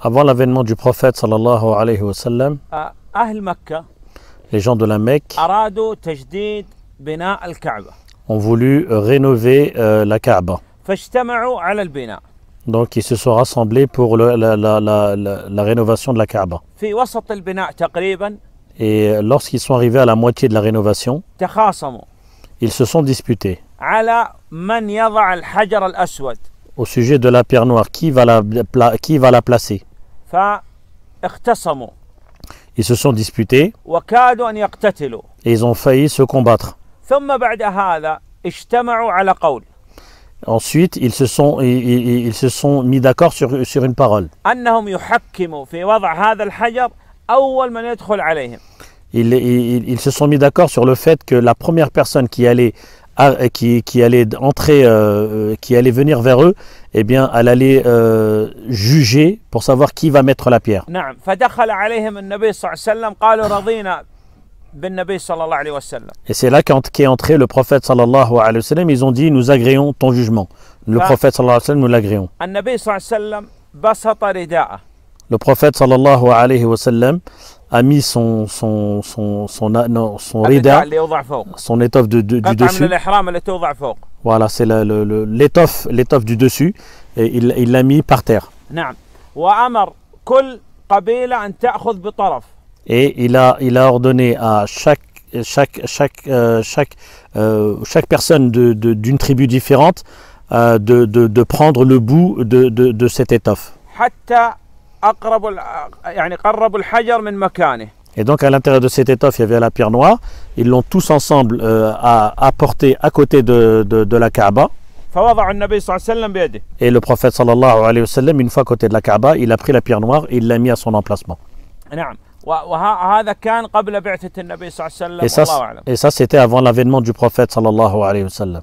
Avant l'avènement du prophète sallallahu alayhi wa sallam, les gens de la Mecque ont voulu euh, rénover euh, la Kaaba. Donc ils se sont rassemblés pour la, la, rénovation de la Kaaba. Et euh, lorsqu'ils sont arrivés à la moitié de la rénovation, ils se sont disputés au sujet de la pierre noire. Qui va la, placer? Ils se sont disputés et ils ont failli se combattre. Ensuite, ils se sont, ils, se sont mis d'accord sur, sur une parole. Ils, ils se sont mis d'accord sur le fait que la première personne qui allait qui, allait entrer, euh, euh, qui allait venir vers eux, eh bien, elle allait euh, juger pour savoir qui va mettre la pierre. Et c'est là qu'est entré le prophète sallallahu alayhi wa sallam. Ils ont dit Nous agréons ton jugement. Le prophète sallallahu alayhi wa sallam, nous l'agréons. النبي صلى الله عليه وسلم بسط رداءه Le prophète sallallahu alayhi wa sallam a mis son, son, son, son, non, son الرداء rida, اللي يوضع فوق son étoffe de, de- du قطعة من dessus. الإحرام اللي توضع فوق Voilà, c'est le- le- le- l'étoffe, l'étoffe du dessus. Et il il l'a mis par terre. نعم وأمر كل قبيلة أن تأخذ بطرف Et il a, il a ordonné à chaque, chaque, chaque, euh, chaque, euh, chaque personne de- de- d'une tribu différente euh, de, de- de prendre le bout de, de- de cette étoffe. حتى Et donc à l'intérieur de cette étoffe, il y avait la pierre noire. Ils l'ont tous ensemble euh, apportée à, côté de, de, de la Kaaba. Et le prophète sallallahu alayhi wa sallam, une fois à côté de la Kaaba, il a pris la pierre noire et il l'a mis à son emplacement. Et ça, c'était avant l'avènement du prophète sallallahu alayhi wa sallam.